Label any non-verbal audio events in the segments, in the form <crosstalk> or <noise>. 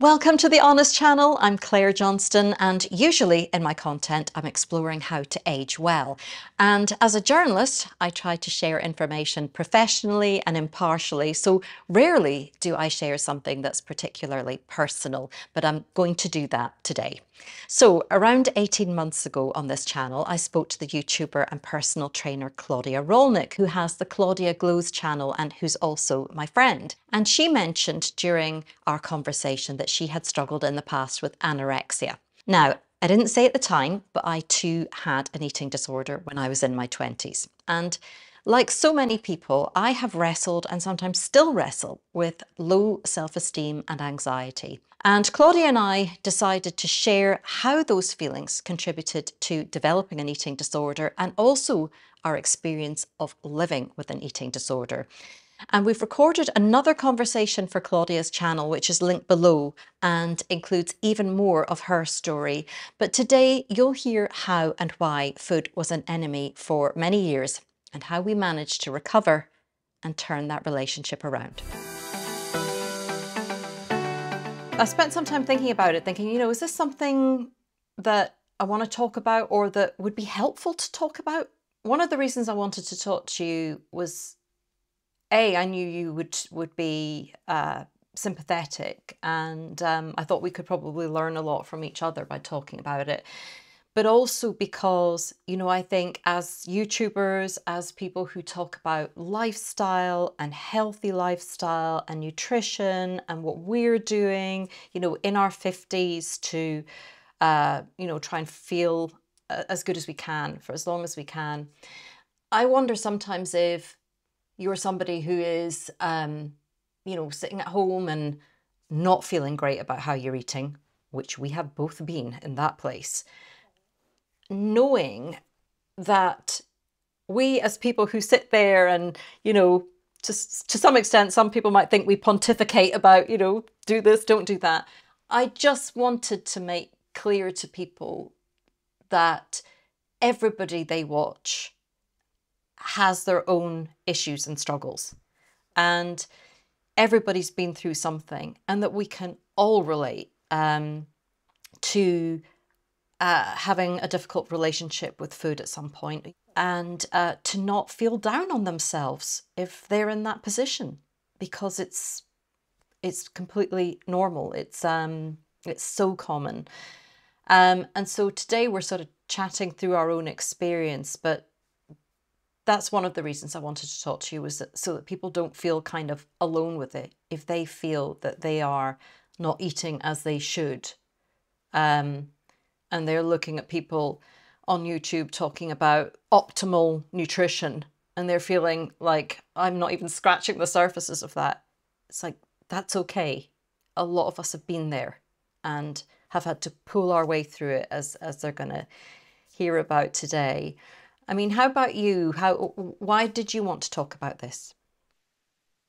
Welcome to the Honest Channel. I'm Claire Johnston, and usually in my content, I'm exploring how to age well. And as a journalist, I try to share information professionally and impartially. So rarely do I share something that's particularly personal, but I'm going to do that today. So, around 18 months ago on this channel, I spoke to the YouTuber and personal trainer Claudia Rolnick, who has the Claudia Glows channel and who's also my friend. And she mentioned during our conversation that she had struggled in the past with anorexia. Now, I didn't say at the time, but I too had an eating disorder when I was in my 20s. And like so many people, I have wrestled and sometimes still wrestle with low self esteem and anxiety. And Claudia and I decided to share how those feelings contributed to developing an eating disorder and also our experience of living with an eating disorder. And we've recorded another conversation for Claudia's channel, which is linked below and includes even more of her story. But today you'll hear how and why food was an enemy for many years and how we managed to recover and turn that relationship around. I spent some time thinking about it, thinking, you know, is this something that I want to talk about or that would be helpful to talk about? One of the reasons I wanted to talk to you was a I knew you would would be uh, sympathetic, and um, I thought we could probably learn a lot from each other by talking about it but also because, you know, I think as YouTubers, as people who talk about lifestyle and healthy lifestyle and nutrition and what we're doing, you know, in our 50s to, uh, you know, try and feel as good as we can for as long as we can. I wonder sometimes if you're somebody who is, um, you know, sitting at home and not feeling great about how you're eating, which we have both been in that place knowing that we as people who sit there and you know to, to some extent some people might think we pontificate about you know do this don't do that. I just wanted to make clear to people that everybody they watch has their own issues and struggles. And everybody's been through something and that we can all relate um, to uh, having a difficult relationship with food at some point and uh, to not feel down on themselves if they're in that position because it's it's completely normal. It's um it's so common. Um and so today we're sort of chatting through our own experience but that's one of the reasons I wanted to talk to you was that so that people don't feel kind of alone with it. If they feel that they are not eating as they should um and they're looking at people on YouTube talking about optimal nutrition and they're feeling like I'm not even scratching the surfaces of that. It's like, that's okay. A lot of us have been there and have had to pull our way through it as, as they're going to hear about today. I mean, how about you? How, why did you want to talk about this?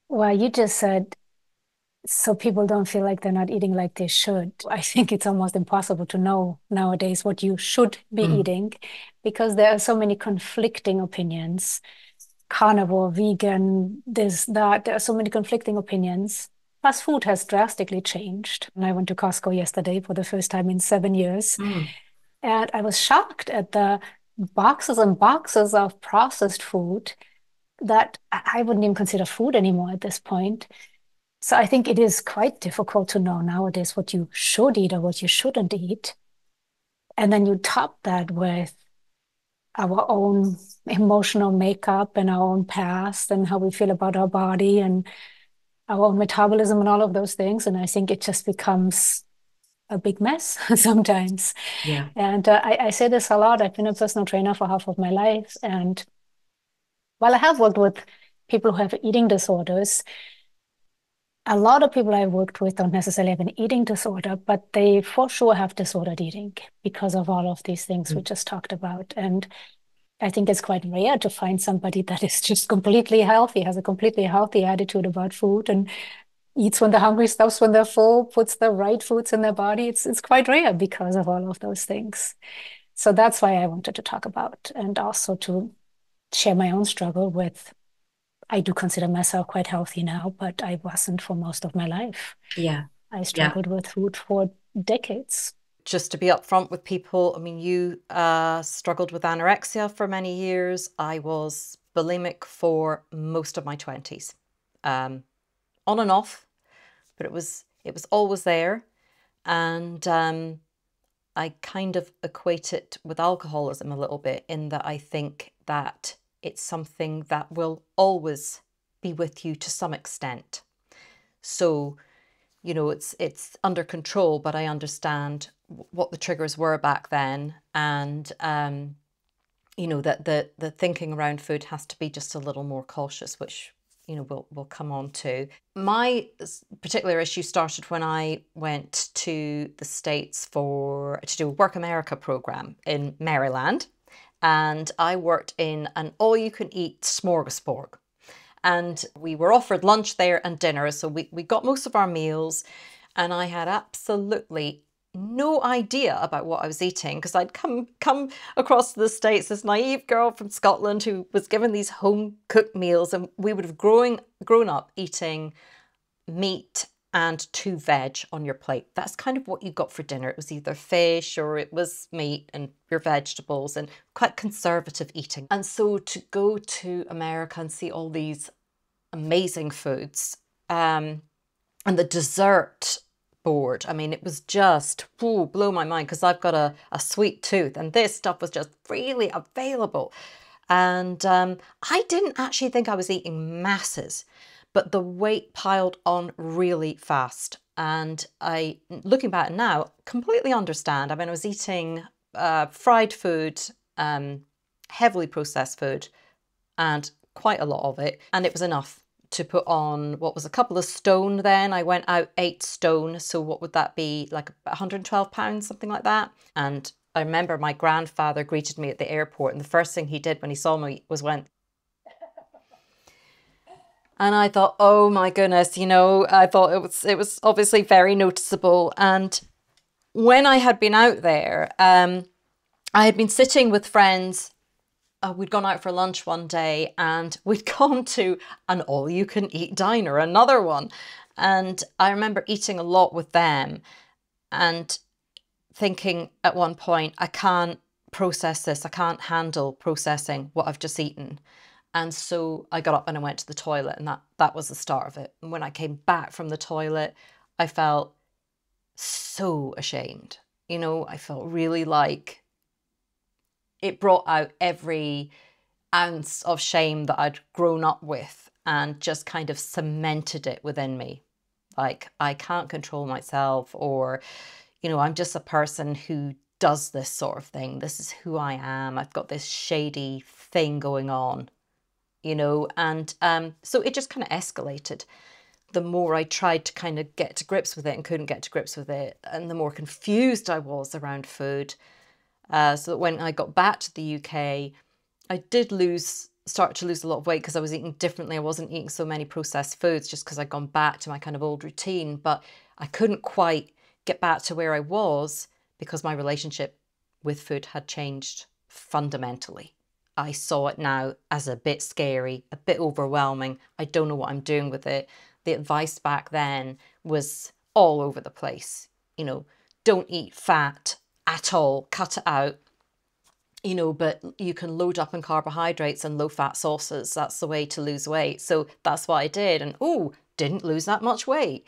Well, you just said so people don't feel like they're not eating like they should. I think it's almost impossible to know nowadays what you should be mm. eating because there are so many conflicting opinions carnivore, vegan, this, that. There are so many conflicting opinions. Fast food has drastically changed. And I went to Costco yesterday for the first time in seven years. Mm. And I was shocked at the boxes and boxes of processed food that I wouldn't even consider food anymore at this point. So I think it is quite difficult to know nowadays what you should eat or what you shouldn't eat. And then you top that with our own emotional makeup and our own past and how we feel about our body and our own metabolism and all of those things. And I think it just becomes a big mess <laughs> sometimes. Yeah. And uh, I, I say this a lot. I've been a personal trainer for half of my life. And while I have worked with people who have eating disorders, a lot of people I've worked with don't necessarily have an eating disorder, but they for sure have disordered eating because of all of these things mm. we just talked about. And I think it's quite rare to find somebody <laughs> that is just completely healthy, has a completely healthy attitude about food and eats when they're hungry, stops when they're full, puts the right foods in their body. It's it's quite rare because of all of those things. So that's why I wanted to talk about and also to share my own struggle with I do consider myself quite healthy now, but I wasn't for most of my life. Yeah. I struggled yeah. with food for decades. Just to be upfront with people, I mean, you uh, struggled with anorexia for many years. I was bulimic for most of my 20s, um, on and off, but it was it was always there, and um, I kind of equate it with alcoholism a little bit in that I think that it's something that will always be with you to some extent. So, you know, it's it's under control, but I understand what the triggers were back then, and um, you know that the the thinking around food has to be just a little more cautious, which you know we'll we'll come on to. My particular issue started when I went to the states for to do a Work America program in Maryland, and I worked in an all-you-can-eat smorgasbord. And we were offered lunch there and dinner, so we, we got most of our meals, and I had absolutely no idea about what I was eating because I'd come come across the states this naive girl from Scotland who was given these home cooked meals and we would have growing grown up eating meat and two veg on your plate. That's kind of what you got for dinner. It was either fish or it was meat and your vegetables and quite conservative eating. And so to go to America and see all these amazing foods um, and the dessert board. I mean, it was just ooh, blow my mind because I've got a, a sweet tooth and this stuff was just freely available. And um, I didn't actually think I was eating masses, but the weight piled on really fast. And I, looking back now, completely understand. I mean, I was eating uh, fried food, um, heavily processed food, and quite a lot of it, and it was enough to put on what was a couple of stone then. I went out eight stone. So what would that be? Like 112 pounds, something like that. And I remember my grandfather greeted me at the airport and the first thing he did when he saw me was went, and I thought, oh my goodness, you know, I thought it was it was obviously very noticeable. And when I had been out there, um, I had been sitting with friends uh, we'd gone out for lunch one day and <laughs> we'd gone to an all you can eat diner, another one. And I remember eating a lot with them and thinking at one point, I can't process this. I can't handle processing what I've just eaten. And so I got up and I went to the toilet, and that, that was the start of it. And when I came back from the toilet, I felt so ashamed. You know, I felt really like it brought out every ounce of shame that I'd grown up with and just kind of cemented it within me. Like, I can't control myself, or, you know, I'm just a person who does this sort of thing. This is who I am. I've got this shady thing going on, you know, and um, so it just kind of escalated. The more I tried to kind of get to grips with it and couldn't get to grips with it, and the more confused I was around food, uh, so that when I got back to the UK, I did lose, start to lose a lot of weight because I was eating differently. I wasn't eating so many processed foods just because I'd gone back to my kind of old routine. But I couldn't quite get back to where I was because my relationship with food had changed fundamentally. I saw it now as a bit scary, a bit overwhelming. I don't know what I'm doing with it. The advice back then was all over the place. You know, don't eat fat, at all, cut it out. You know, but you can load up on carbohydrates and low fat sauces. That's the way to lose weight. So that's what I did. And oh, didn't lose that much weight.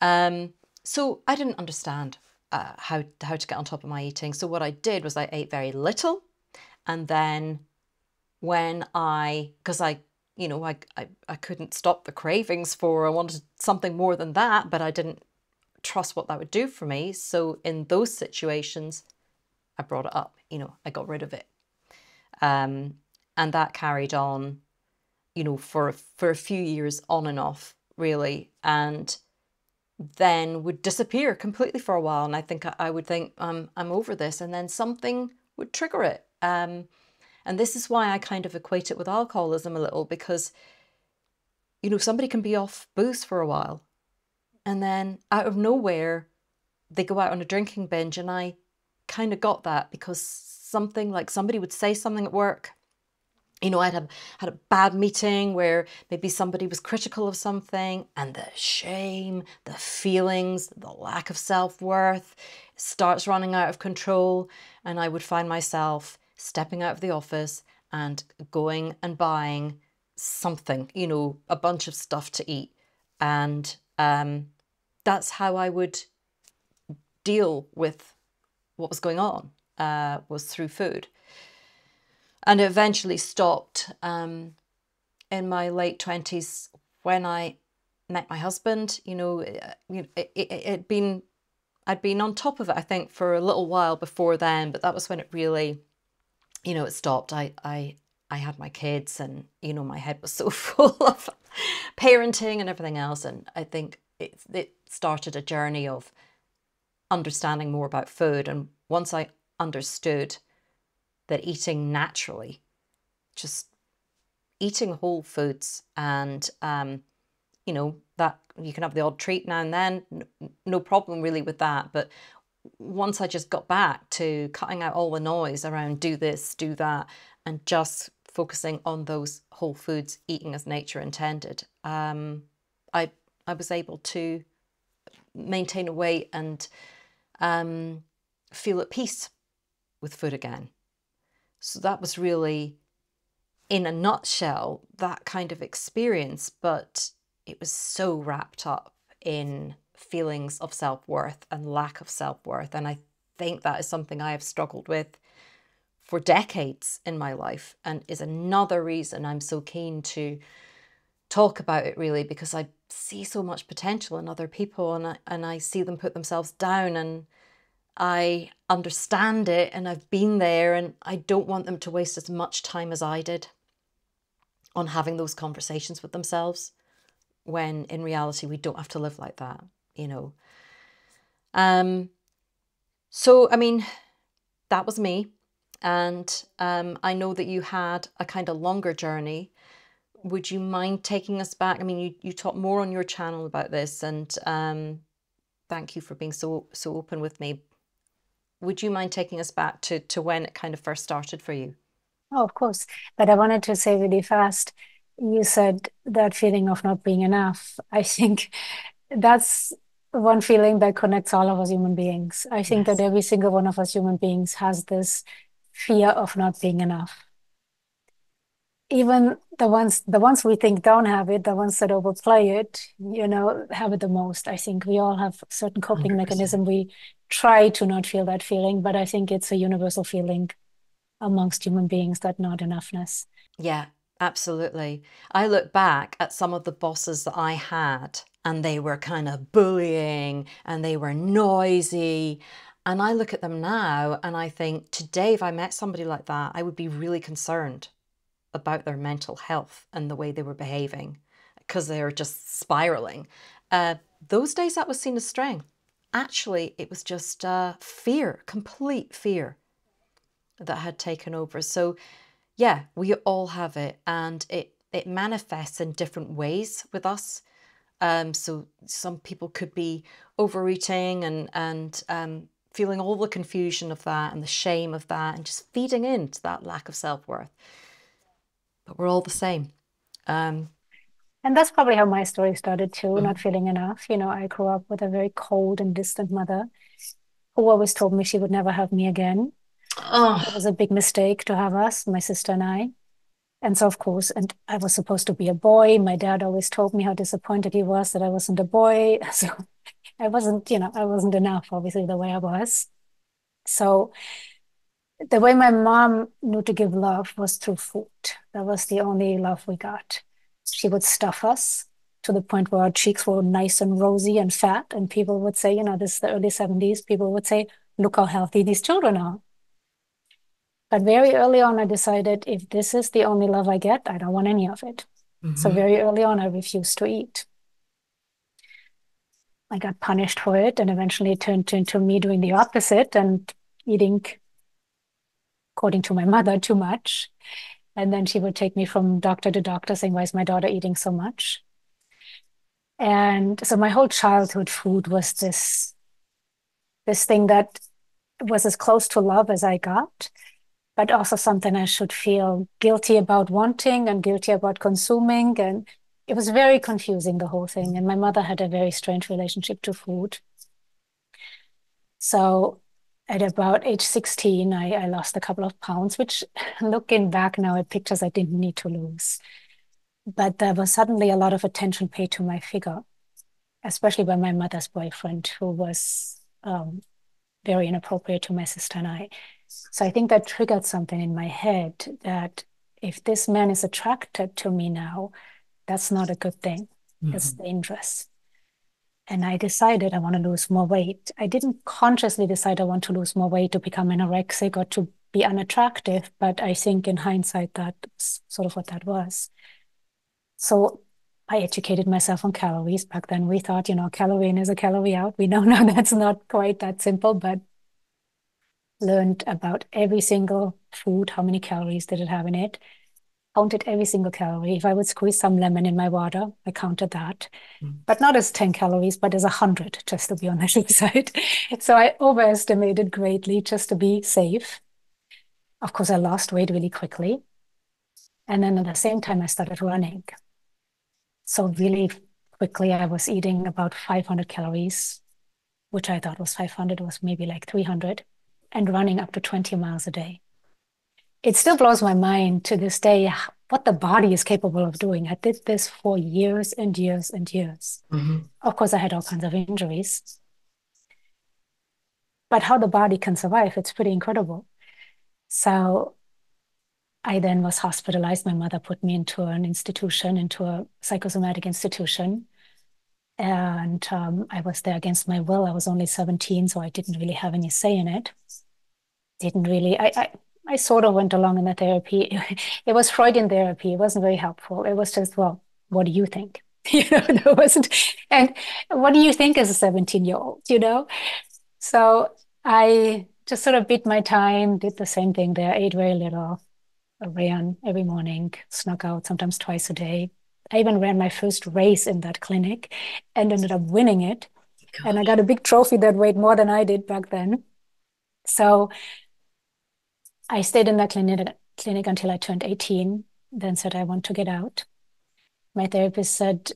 Um, so I didn't understand uh, how, how to get on top of my eating. So what I did was I ate very little. And then when I, because I, you know, I, I, I couldn't stop the cravings for, I wanted something more than that, but I didn't trust what that would do for me. So in those situations, I brought it up, you know, I got rid of it. Um, and that carried on, you know, for, for a few years on and off, really. And then would disappear completely for a while. And I think I would think, um, I'm over this. And then something would trigger it. Um, and this is why I kind of equate it with alcoholism a little because, you know, somebody can be off booze for a while and then out of nowhere, they go out on a drinking binge. And I kind of got that because something like somebody would say something at work you know, I'd have had a bad meeting where maybe somebody was critical of something, and the shame, the feelings, the lack of self worth starts running out of control. And I would find myself stepping out of the office and going and buying something, you know, a bunch of stuff to eat. And um, that's how I would deal with what was going on, uh, was through food and it eventually stopped um, in my late 20s when I met my husband. You know, uh, it, it, it had been, I'd been on top of it, I think, for a little while before then, but that was when it really, you know, it stopped. I, I, I had my kids and, you know, my head was <laughs> so full of parenting and everything else. And I think it, it started a journey of understanding more about food. And once I understood that eating naturally, just eating whole foods and, um, you know, that you can have the odd treat now and then, no problem really with that. But once I just got back to cutting out all the noise around do this, do that, and just focusing on those whole foods, eating as nature intended, um, I I was able to maintain a weight and um, feel at peace with food again. So that was really, in a nutshell, that kind of experience. But it was so wrapped up in feelings of self worth and lack of self worth. And I think that is something I have struggled with for decades in my life and is another reason I'm so keen to talk about it really because I see so much potential in other people and I, and I see them put themselves down and I understand it and I've been there, and I don't want them to waste as much time as I did on having those conversations with themselves when in reality we don't have to live like that, you know. Um, so, I mean, that was me. And um, I know that you had a kind of longer journey. Would you mind taking us back? I mean, you, you talk more on your channel about this, and um, thank you for being so so open with me would you mind taking us back to, to when it kind of first started for you? Oh, of course. But I wanted to say really fast, you said that feeling of not being enough. I think that's one feeling that connects all of us human beings. I think yes. that every single one of us human beings has this fear of not being enough even the ones the ones we think don't have it, the ones that overplay it, you know, have it the most. I think we all have certain coping 100%. mechanism. We try to not feel that feeling, but I think it's a universal feeling amongst human beings that not enoughness. Yeah, absolutely. I look back at some of the bosses that I had and they were kind of bullying and they were noisy. And I look at them now and I think today, if I met somebody like that, I would be really concerned about their mental health and the way they were behaving because they were just spiraling. Uh, those days that was seen as strength. Actually, it was just uh, fear, complete fear that had taken over. So, yeah, we all have it, and it it manifests in different ways with us. Um, so some people could be overeating and and um, feeling all the confusion of that and the shame of that, and just feeding into that lack of self worth but we're all the same. Um, and that's probably how my story started too, mm-hmm. not feeling enough. You know, I grew up with a very cold and distant mother who always told me she would never have me again. Oh. It was a big mistake to have us, my sister and I. And so, of course, and I was supposed to be a boy. My dad always told me how disappointed he was that I wasn't a boy. <laughs> So I wasn't, you know, I wasn't enough, obviously, the way I was. So the way my mom knew to give love was through food. That was the only love we got. She would stuff us to the point where our cheeks were nice and rosy and fat. And people would say, you know, this is the early 70s, people would say, look how healthy these children are. But very early on, I decided if this is the only love I get, I don't want any of it. Mm-hmm. So very early on, I refused to eat. I got punished for it and eventually it turned into me doing the opposite and eating according to my mother, too much. And then she would take me from doctor to doctor saying, Why is my daughter eating so much? And so my whole childhood food was this this thing that was as close to love as I got. But also something I should feel guilty about wanting and guilty about consuming. And it was very confusing, the whole thing. And my mother had a very strange relationship to food. So at about age 16, I, I lost a couple of pounds, which <laughs> looking back now at pictures, I didn't need to lose. But there was suddenly a lot of attention paid to my figure, especially by my mother's boyfriend, who was um, very inappropriate to my sister and I. So I think that triggered something in my head that if this man is attracted to me now, that's not a good thing. Mm-hmm. It's dangerous. And I decided I want to lose more weight. I didn't consciously decide I want to lose more weight to become anorexic or to be unattractive, but I think in hindsight, that's sort of what that was. So I educated myself on calories. Back then, we thought, you know, calorie in is a calorie out. We know <laughs> now that's not quite that simple, but learned about every single food, how many calories did it have in it, counted every single calorie. If I would squeeze some lemon in my water, I counted that, mm. but not as 10 calories, but as 100, just to be on the <laughs> safe side. so I overestimated greatly just to be safe. Of course, I lost weight really quickly. And then at the same time, I started running. So really quickly, I was eating about 500 calories, which I thought was 500, was maybe like 300 and running up to 20 miles a day. It still blows my mind to this day what the body is capable of doing. I did this for years and years and years. Mm-hmm. Of course, I had all kinds of injuries. But how the body can survive, it's pretty incredible. So I then was hospitalized. My mother put me into an institution, into a psychosomatic institution. And um, I was there against my will. I was only 17, so I didn't really have any say in it. Didn't really, I, I, I sort of went along in the therapy. <laughs> It was Freudian therapy. It wasn't very helpful. It was just, well, what do you think? <laughs> You know, there wasn't, and what do you think as a 17 year old, you know? So I just sort of bit my time, did the same thing there, ate very little, ran every morning, snuck out sometimes twice a day, I even ran my first race in that clinic and ended up winning it. Gosh. And I got a big trophy that weighed more than I did back then. So I stayed in that clinic, clinic until I turned 18, then said I want to get out. My therapist said,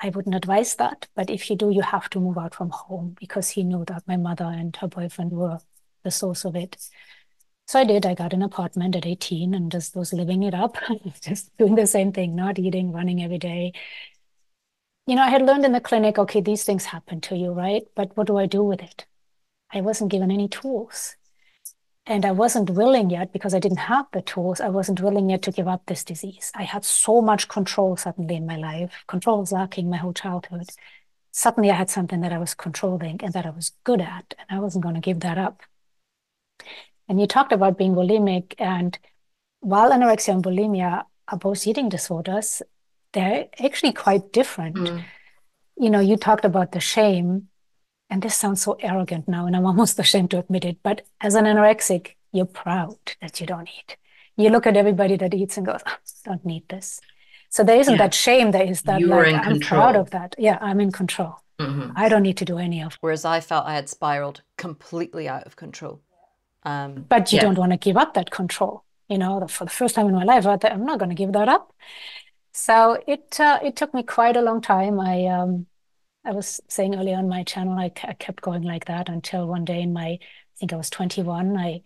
I wouldn't advise that, but if you do, you have to move out from home because he knew that my mother and her boyfriend were the source of it. So I did. I got an apartment at 18 and just was living it up, <laughs> just doing the same thing, not eating, running every day. You know, I had learned in the clinic, okay, these things happen to you, right? But what do I do with it? I wasn't given any tools. And I wasn't willing yet because I didn't have the tools. I wasn't willing yet to give up this disease. I had so much control suddenly in my life. Control was lacking my whole childhood. Suddenly I had something that I was controlling and that I was good at, and I wasn't going to give that up. And you talked about being bulimic, and while anorexia and bulimia are both eating disorders, they're actually quite different. Mm. You know, you talked about the shame, and this sounds so arrogant now, and I'm <laughs> almost ashamed to admit it. But as an anorexic, you're proud that you don't eat. You look at everybody that eats and goes, oh, "Don't need this." So there isn't yeah. that shame. There is that like, I'm control. proud of that. Yeah, I'm in control. Mm-hmm. I don't need to do any of. It. Whereas I felt I had spiraled completely out of control. Um, but you yeah. don't want to give up that control. You know, for the first time in my life, I thought, I'm not going to give that up. So it uh, it took me quite a long time. I um, I was saying earlier on my channel, I, I kept going like that until one day in my, I think I was 21, I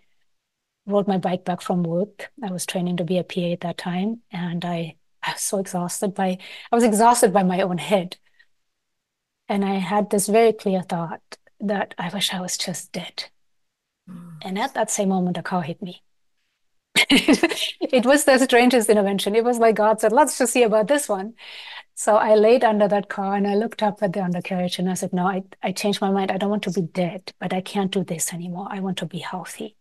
rode my bike back from work. I was training to be a PA at that time, and I, I was so exhausted by I was exhausted by my own head. And I had this very clear thought that I wish I was just dead. And at that same moment, a car hit me. <laughs> it was the strangest intervention. It was like God said, let's just see about this one. So I laid under that car and I looked up at the undercarriage and I said, no, I, I changed my mind. I don't want to be dead, but I can't do this anymore. I want to be healthy.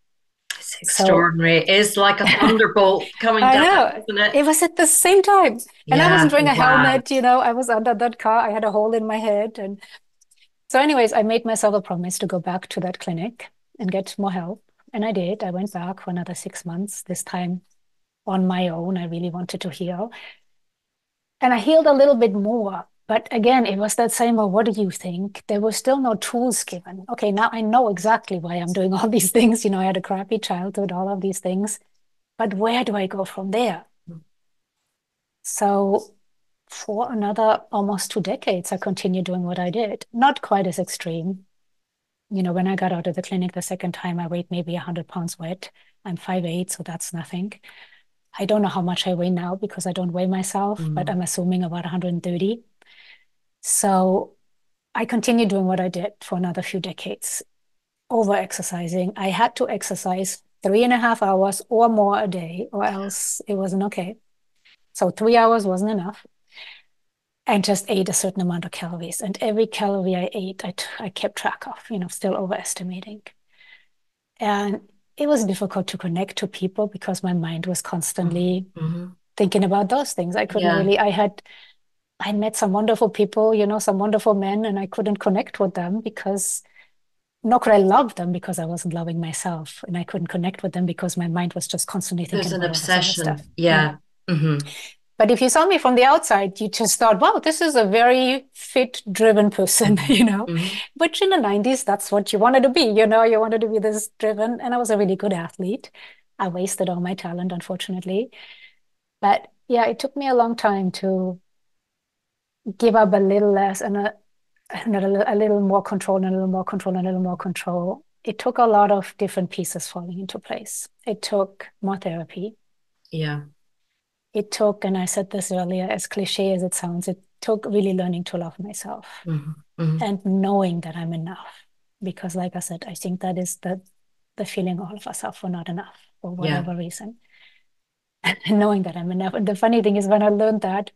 It's extraordinary. So, it's like a thunderbolt <laughs> coming I down, know. isn't it? It was at the same time. And yeah, I wasn't wearing a wow. helmet, you know, I was under that car. I had a hole in my head. And so, anyways, I made myself a promise to go back to that clinic and get more help. And I did. I went back for another six months, this time on my own. I really wanted to heal. And I healed a little bit more. But again, it was that same, well, what do you think? There were still no tools given. Okay, now I know exactly why I'm doing all <laughs> these things. You know, I had a crappy childhood, all of these things. but where do I go from there? So for another almost two decades, I continued doing what I did. Not quite as extreme. You know, when I got out of the clinic the second time, I weighed maybe 100 pounds wet. I'm 5'8, so that's nothing. I don't know how much I weigh now because I don't weigh myself, mm-hmm. but I'm assuming about 130. So I continued doing what I did for another few decades, over exercising. I had to exercise three and a half hours or more a day, or else it wasn't okay. So three hours wasn't enough. And just ate a certain amount of calories. And every calorie I ate, I, I kept track of, you know, still overestimating. And it was difficult to connect to people because my mind was constantly mm-hmm. mm-hmm. thinking about those things. I couldn't yeah. really, I had, I met some wonderful people, you know, some wonderful men, and I couldn't connect with them because nor could I love them because I wasn't loving myself, and I couldn't connect with them because my mind was just constantly thinking. There's an obsession, yeah. yeah. Mm-hmm. But if you saw me from the outside, you just thought, wow, this is a very fit driven person, <laughs> you know, mm-hmm. which in the 90s, that's what you wanted to be, you know, you wanted to be this driven. And I was a really good athlete. I wasted all my talent, unfortunately. But yeah, it took me a long time to give up a little less and a, and a, a little more control and a little more control and a little more control. It took a lot of different pieces falling into place. It took more therapy. Yeah it took, and I said this earlier, as cliche as it sounds, it took really learning to love myself mm-hmm. Mm-hmm. and knowing that I'm enough. Because, like I said, I think that is the the feeling all of us have for not enough for whatever yeah. reason. And <laughs> knowing that I'm enough. And the funny thing is, when I learned that,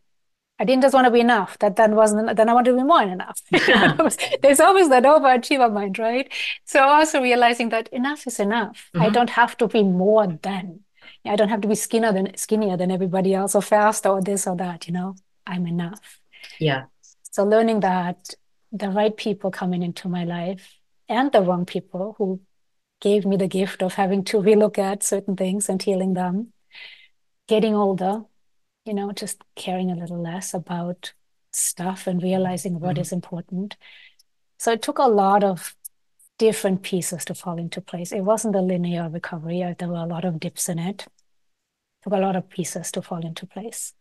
I didn't just want to be enough. That then wasn't. Then I wanted to be more than enough. <laughs> There's always that overachiever mind, right? So also realizing that enough is enough. Mm-hmm. I don't have to be more than. I don't have to be skinnier than skinnier than everybody else or faster or this or that, you know. I'm enough. Yeah. So learning that the right people coming into my life and the wrong people who gave me the gift of having to relook at certain things and healing them. Getting older, you know, just caring a little less about stuff and realizing what mm-hmm. is important. So it took a lot of different pieces to fall into place. It wasn't a linear recovery. There were a lot of dips in it took a lot of pieces to fall into place.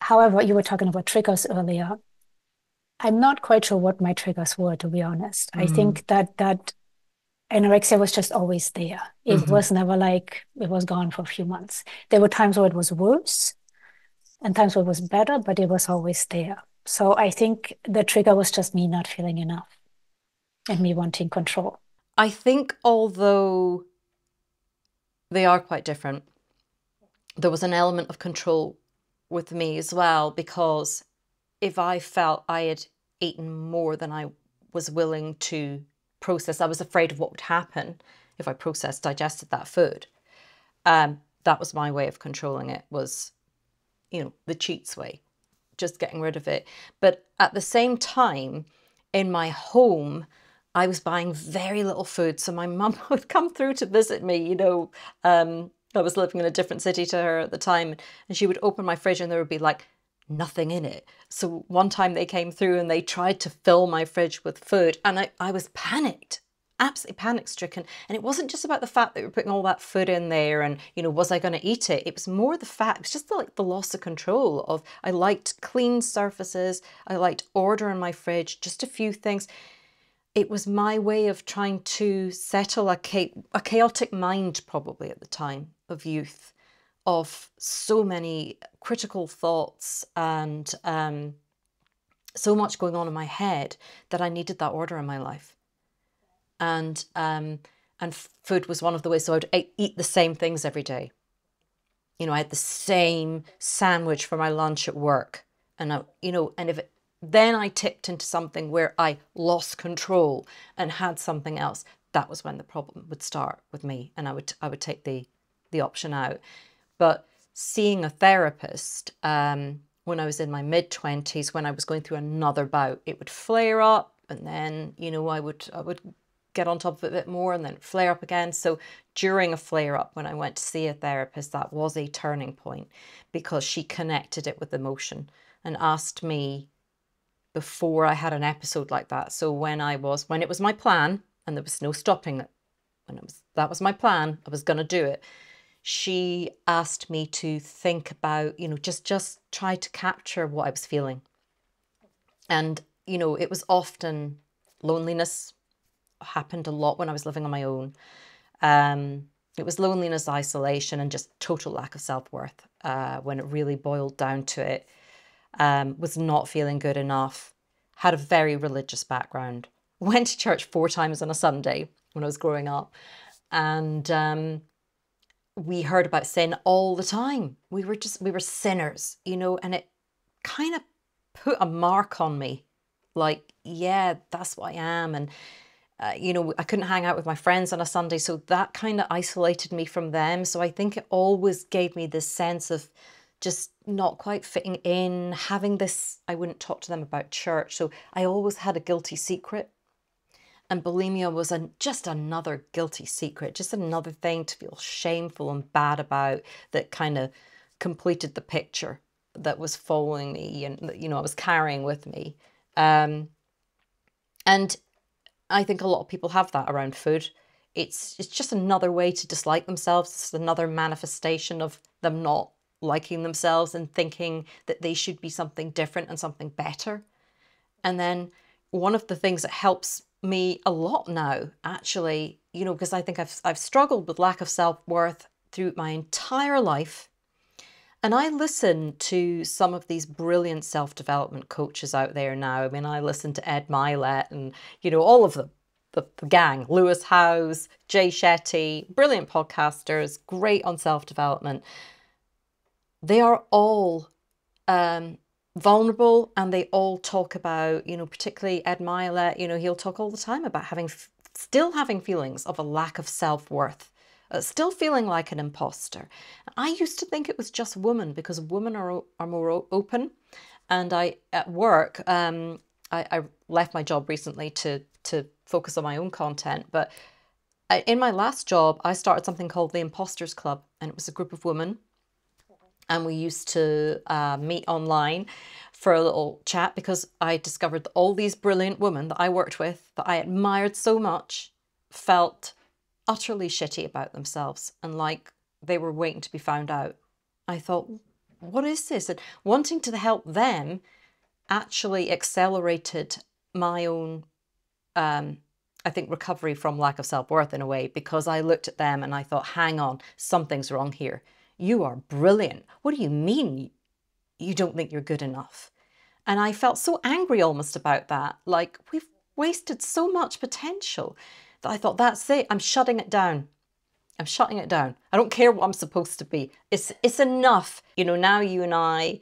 However, you were talking about triggers earlier. I'm not quite sure what my triggers were, to be honest. Mm. I think that that anorexia was just always there. It mm-hmm. was never like it was gone for a few months. There were times where it was worse and times where it was better, but it was always there. So I think the trigger was just me not feeling enough and me wanting control. I think although they are quite different, there was an element of control with me as well because if I felt I had eaten more than I was willing to process, I was afraid of what would happen if I processed, digested that food. Um, that was my way of controlling it was, you know, the cheats way, just getting rid of it. But at the same time, in my home, I was buying very little food. So my <laughs> mum would come through to visit me, you know, um, I was living in a different city to her at the time, and she would open my fridge and there would be like nothing in it. So one time they came through and they tried to fill my fridge with food, and I, I was panicked, absolutely panic stricken. And it wasn't just about the fact that we were putting all that food in there and, you know, was I going to eat it? It was more the fact, it was just the, like the loss of control of I liked clean surfaces, I liked order in my fridge, just a few things it was my way of trying to settle a, cha- a chaotic mind, probably at the time of youth, of so many critical thoughts and um, so much going on in my head that I needed that order in my life. And um, and food was one of the ways. So I'd eat the same things every day. You know, I had the same sandwich for my lunch at work, and I, you know, and if it, then I tipped into something where I lost control and had something else. That was when the problem would start with me, and I would I would take the the option out. But seeing a therapist um, when I was in my mid twenties, when I was going through another bout, it would flare up, and then you know I would I would get on top of it a bit more, and then flare up again. So during a flare up, when I went to see a therapist, that was a turning point because she connected it with emotion and asked me before I had an episode like that. So when I was when it was my plan and there was no stopping it, when it was that was my plan, I was gonna do it. She asked me to think about, you know, just just try to capture what I was feeling. And, you know, it was often loneliness happened a lot when I was living on my own. Um, it was loneliness, isolation, and just total lack of self worth uh, when it really boiled down to it. Um, was not feeling good enough, had a very religious background, <laughs> went to church four times on a Sunday when I was growing up. And um, we heard about sin all the time. We were just, we were sinners, you know, and it kind of put a mark on me like, yeah, that's what I am. And, uh, you know, I couldn't hang out with my friends on a Sunday. So that kind of isolated me from them. So I think it always gave me this sense of just not quite fitting in, having this, I wouldn't talk to them about church. So I always had a guilty secret and bulimia was an, just another guilty secret, just another thing to feel shameful and bad about that kind of completed the picture that was following me and, you know, I was carrying with me. Um, and I think a lot of people have that around food. It's, it's just another way to dislike themselves. It's another manifestation of them not liking themselves and thinking that they should be something different and something better. And then one of the things that helps me a lot now, actually, you know, because I think I've, I've struggled with lack of self worth through my entire life. And I listen to some of these brilliant self development coaches out there now. I mean, I listen to Ed Mylett and, you know, all of them, the, the gang, Lewis Howes, Jay Shetty, brilliant podcasters, great on self development. They are all um, vulnerable and they all talk about, you know, particularly Ed Mylett, you know, he'll talk all the time about having, still having feelings of a lack of self worth. Uh, still feeling like an imposter. I used to think it was just women because women are, are more open. And I, at work, um, I, I left my job recently to, to focus on my own content. But I, in my last job, I started something called the Imposters Club, and it was a group of women and we used to uh, meet online for a little chat because I discovered that all these brilliant women that I worked with that I admired so much felt utterly shitty about themselves and like they were waiting to be found out. I thought, what is this? And wanting to help them actually accelerated my own, um, I think, recovery from lack of self worth in a way because I looked at them and I thought, hang on, something's wrong here. You are brilliant. What do you mean you don't think you're good enough? And I felt so angry almost about that. Like, we've wasted so much potential that I thought, that's it. I'm shutting it down. I'm shutting it down. I don't care what I'm supposed to be. It's, it's enough. You know, now you and I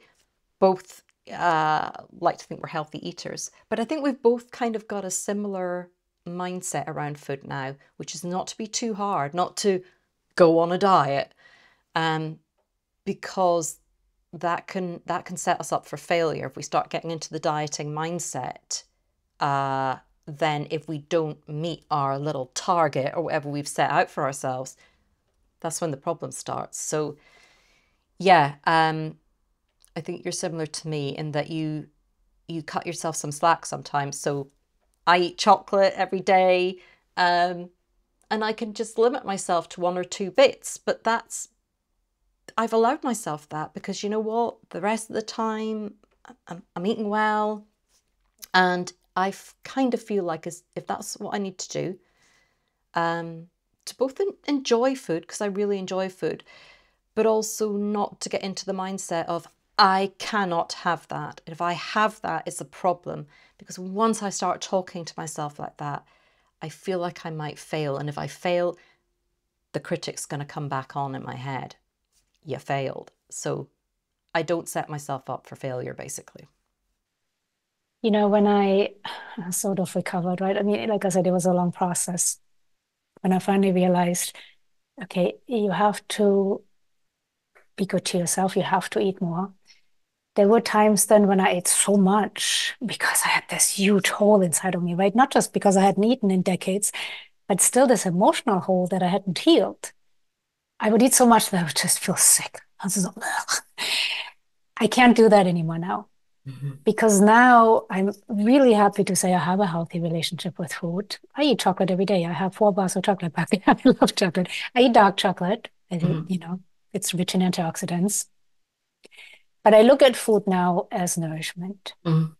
both uh, like to think we're healthy eaters, but I think we've both kind of got a similar mindset around food now, which is not to be too hard, not to go on a diet, um, because that can that can set us up for failure if we start getting into the dieting mindset. Uh, then if we don't meet our little target or whatever we've set out for ourselves, that's when the problem starts. So, yeah, um, I think you're similar to me in that you you cut yourself some slack sometimes. So, I eat chocolate every day, um, and I can just limit myself to one or two bits, but that's I've allowed myself that because you know what? The rest of the time, I'm, I'm eating well, and I kind of feel like as if that's what I need to do, um, to both enjoy food because I really enjoy food, but also not to get into the mindset of I cannot have that. If I have that, it's a problem because once I start talking to myself like that, I feel like I might fail, and if I fail, the critic's going to come back on in my head you failed. So I don't set myself up for failure, basically. You know, when I <sighs> sort of recovered, right? I mean, like I said, it was a long process. When I finally realized, okay, you have to be good to yourself, you have to eat more. There were times then when I ate so much because I had this huge hole inside of me, right? Not just because I hadn't eaten in decades, but still this emotional hole that I hadn't healed. I would eat so much that I would just feel sick. I was just, I can't do that anymore now. Mm-hmm. Because now I'm really happy to say I have a healthy relationship with food. I eat chocolate every day. I have four bars of chocolate back there. <laughs> I love chocolate. I eat dark chocolate. I think, mm-hmm. you know, it's rich in antioxidants. But I look at food now as nourishment. Mm-hmm.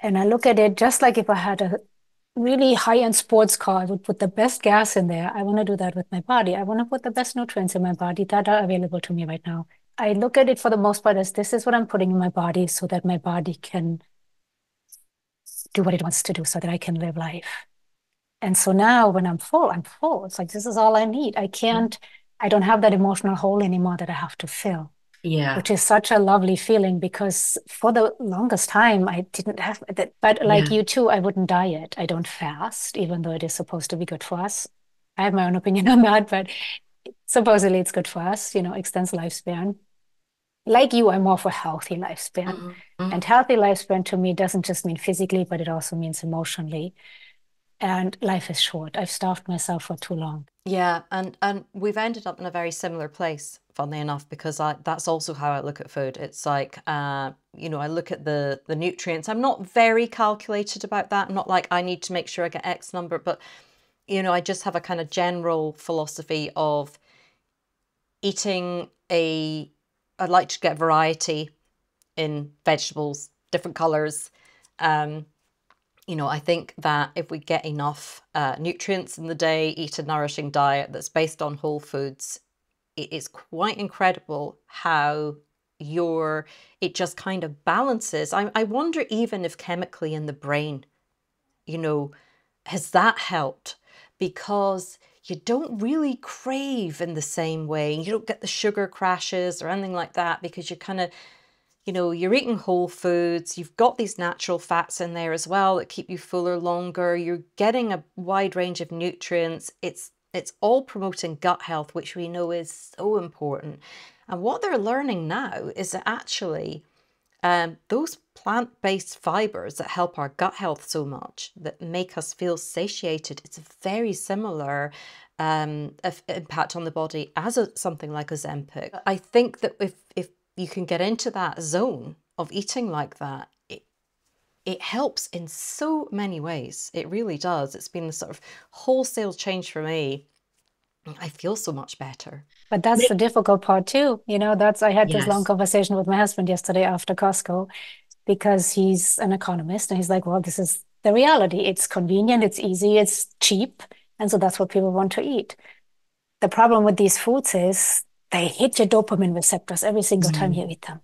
And I look at it just like if I had a really high end sports car, I would put the best gas in there. I want to do that with my body. I want to put the best nutrients in my body that are available to me right now. I look at it for the most part as this is what I'm putting in my body so that my body can do what it wants to do so that I can live life. And so now when I'm full, I'm full. It's like, this is all I need. I can't, mm-hmm. I don't have that emotional hole anymore that I have to fill. Yeah. Which is such a lovely feeling because for the longest time I didn't have that. But like yeah. you too, I wouldn't diet. I don't fast, even though it is supposed to be good for us. I have my own opinion <laughs> on that, but supposedly it's good for us, you know, extends lifespan like you, I'm more for healthy lifespan. Mm-hmm. mm-hmm. And healthy lifespan to me doesn't just mean physically, but it also means emotionally. And life is short. I've starved myself for too long. Yeah, and and we've ended up in a very similar place, funnily enough, because I that's also how I look at food. It's like uh, you know, I look at the the nutrients. I'm not very calculated about that. I'm not like I need to make sure I get X number, but you know, I just have a kind of general philosophy of eating a I'd like to get variety in vegetables, different colors. Um, you know, I think that if we get enough uh, nutrients in the day, eat a nourishing diet that's based on whole foods, it is quite incredible how your it just kind of balances. I, I wonder even if chemically in the brain, you know, has that helped? Because you don't really crave in the same way. You don't get the sugar crashes or anything like that because you're kind of, you know, you're eating whole foods. You've got these natural fats in there as well that keep you fuller longer. You're getting a wide range of nutrients. It's it's all promoting gut health, which we know is so important. And what they're learning now is that actually um, those plant based fibers that help our gut health so much, that make us feel satiated, it's a very similar um, impact on the body as a, something like Ozempic. I think that if, if you can get into that zone of eating like that, it, it helps in so many ways. It really does. It's been a sort of wholesale change for me. I feel so much better. But that's the difficult part too. You know, that's I had yes. this long conversation with my husband yesterday after Costco because he's an economist and he's like, well, this is the reality. It's convenient, it's easy, it's cheap. And so that's what people want to eat. The problem with these foods is they hit your dopamine receptors every single mm-hmm. time you eat them.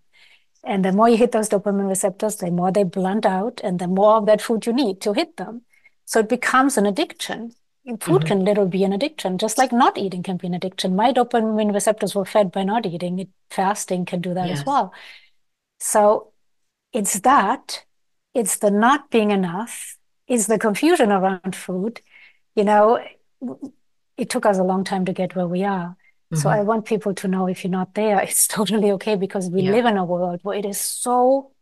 And the more you hit those dopamine receptors, the more they blunt out and the more of that food you need to hit them. So it becomes an addiction. Food mm-hmm. can literally be an addiction, just like not eating can be an addiction. My dopamine receptors were fed by not eating. It, fasting can do that yes. as well. So it's that, it's the not being enough, it's the confusion around food. You know, it took us a long time to get where we are. Mm-hmm. So I want people to know if you're not there, <laughs> it's totally okay because we yeah. live in a world where it is so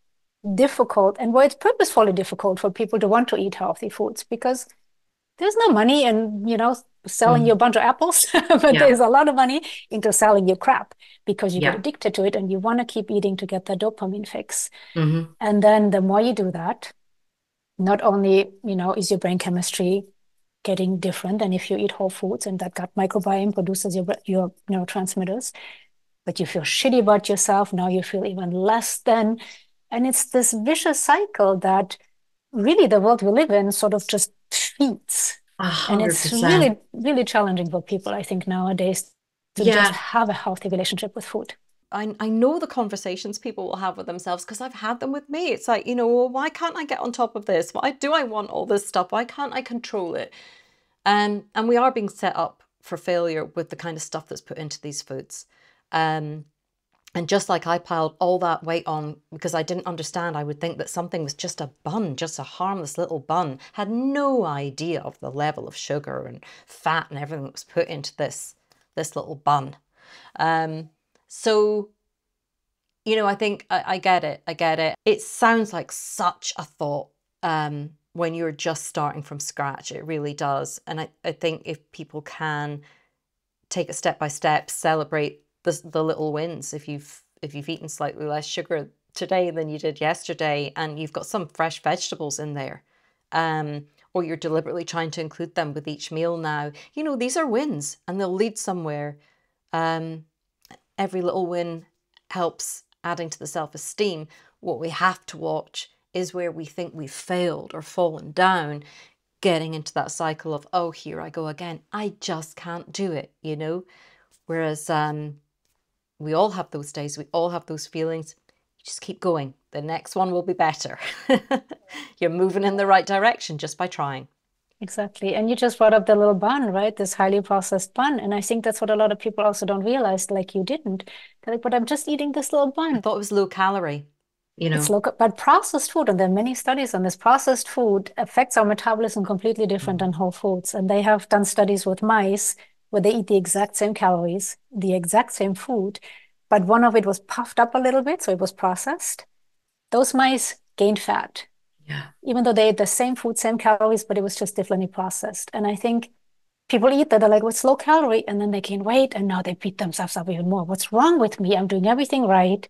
difficult and where it's purposefully difficult for people to want to eat healthy foods because there's no money in you know selling mm. you a bunch of apples <laughs> but yeah. there's a lot of money into selling you crap because you yeah. get addicted to it and you want to keep eating to get that dopamine fix mm-hmm. and then the more you do that not only you know is your brain chemistry getting different than if you eat whole foods and that gut microbiome produces your your neurotransmitters but you feel shitty about yourself now you feel even less than and it's this vicious cycle that really the world we live in sort of just feeds. 100%. And it's really, really challenging for people, I think, nowadays to yeah. just have a healthy relationship with food. I, I know the conversations people will have with themselves because I've had them with me. It's like, you know, well, why can't I get on top of this? Why do I want all this stuff? Why can't I control it? Um, and we are being set up for failure with the kind of stuff that's put into these foods. Um, and just like I piled all that weight on because I didn't understand, I would think that something was just a bun, just a harmless little bun. Had no idea of the level of sugar and fat and everything that was put into this this little bun. Um, so, you know, I think I, I, get it. I get it. It sounds like such a thought um, when you're just starting from scratch. It really does. And I, I think if people can take it step by step, celebrate the, the little wins if you've if you've eaten slightly less sugar today than you did yesterday and you've got some fresh vegetables in there um, or you're deliberately trying to include them with each meal now you know these are wins and they'll lead somewhere um, every little win helps adding to the self esteem. What we have to watch is where we think we've failed or fallen down, getting into that cycle of, oh, here I go again. I just can't do it, you know? Whereas um, we all have those days, we all have those feelings. You just keep going. The next one will be better. <laughs> You're moving in the right direction just by trying. Exactly. And you just brought up the little bun, right? This highly processed bun. And I think that's what a lot of people also don't realize, like you didn't. They're like, but I'm just eating this little bun. I thought it was low calorie. You know, it's low, but processed food, and there are many studies on this. Processed food affects our metabolism completely different than whole foods. And they have done studies with mice where they eat the exact same calories, the exact same food, but one of it was puffed up a little bit, so it was processed. Those mice gained fat yeah. Even though they ate the same food, same calories, but it was just differently processed. And I think people eat that, they're like, what's low calorie? And then they gain weight and now they beat themselves up even more. What's wrong with me? I'm doing everything right.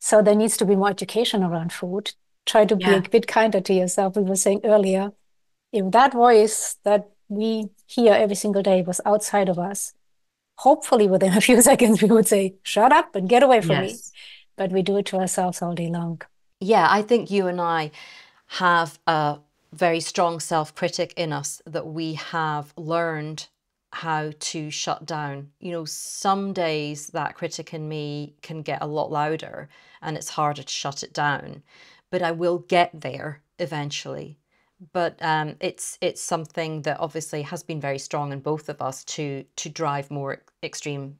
So there needs to be more education around food. Try to yeah. be a bit kinder to yourself. We were saying earlier, if that voice that we hear every single day was outside of us, hopefully within a <laughs> few seconds we would say, shut up and get away from yes. me. But we do it to ourselves all day long. Yeah, I think you and I have a very strong self critic in us that we have learned how to shut down. You know, some days that critic in me can get a lot louder and it's harder to shut it down, but I will get there eventually. But um, it's it's something that obviously has been very strong in both of us to to drive more extreme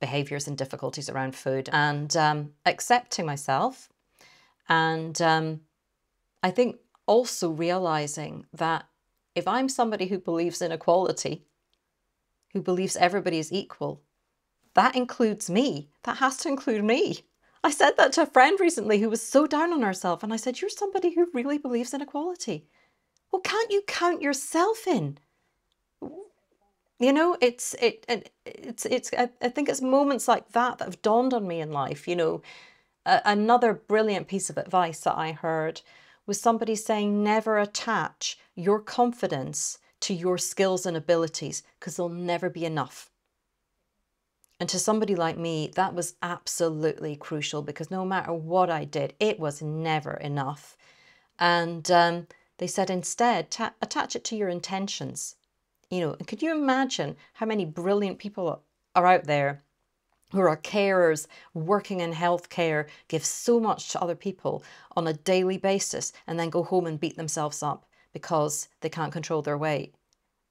behaviors and difficulties around food and um, accepting myself and um, I think also realizing that if I'm somebody who believes in equality, who believes everybody is equal, that includes me. That has to include me. I said that to a friend recently who was so down on herself, and I said, You're somebody who really believes in equality. Well, can't you count yourself in? You know, it's it, it it's it's I, I think it's moments like that that have dawned on me in life. You know, another brilliant piece of advice that I heard was somebody saying never attach your confidence to your skills and abilities because they'll never be enough. And to somebody like me, that was absolutely crucial because no matter what I did, it was never enough. And um, they said instead, attach it to your intentions. You know, and could you imagine how many brilliant people are out there who are carers working in healthcare give so much to other people on a daily basis and then go home and beat themselves up because they can't control their weight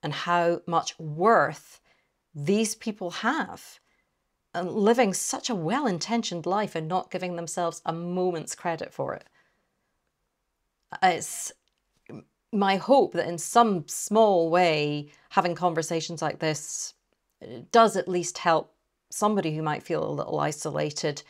and how much worth these people have and living such a well-intentioned life and not giving themselves a moment's credit for it. It's my hope that in some small way having conversations like this uh, does at least help somebody who might feel a little isolated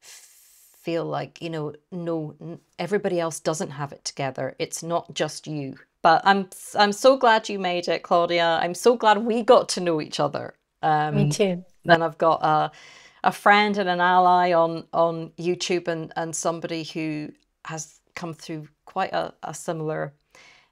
feel like you know no everybody else doesn't have it together. It's not just you. But i'm i'm so glad you made it claudia. I'm so glad we got to know each other. Um me too. and i've got a, a friend and an ally on on youtube and and somebody who has come through quite a, a similar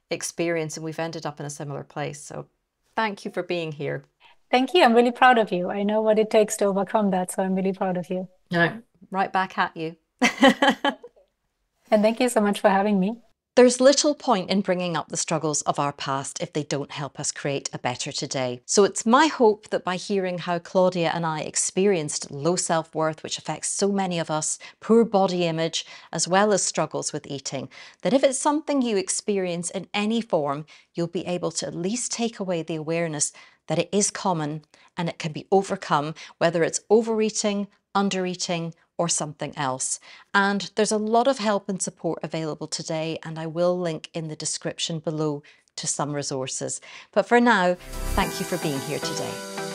experience and we've ended up in a similar place. So thank you for being here Thank you. I'm really proud of you. I know what it takes to overcome that, so I'm really proud of you. No, right back at you. <laughs> and thank you so much for having me. There's little point in bringing up the struggles of our past if they don't help us create a better today. So it's my hope that by hearing how Claudia and I experienced low self worth, which affects so many of us, poor body image, as well as struggles with eating, that if it's something you experience in any form, you'll be able to at least take away the awareness that it is common and it can be overcome, whether it's overeating, undereating, or something else. And there's a lot of help and support available today, and I will link in the description below to some resources. But for now, thank you for being here today.